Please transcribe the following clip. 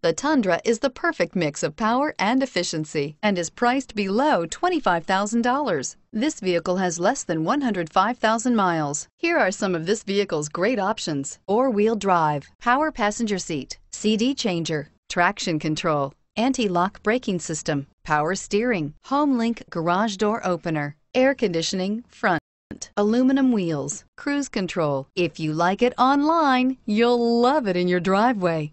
the Tundra is the perfect mix of power and efficiency and is priced below $25,000. This vehicle has less than 105,000 miles. Here are some of this vehicle's great options. Four-wheel drive, power passenger seat, CD changer, traction control, anti-lock braking system, power steering, HomeLink garage door opener, air conditioning, front, aluminum wheels, cruise control. If you like it online, you'll love it in your driveway.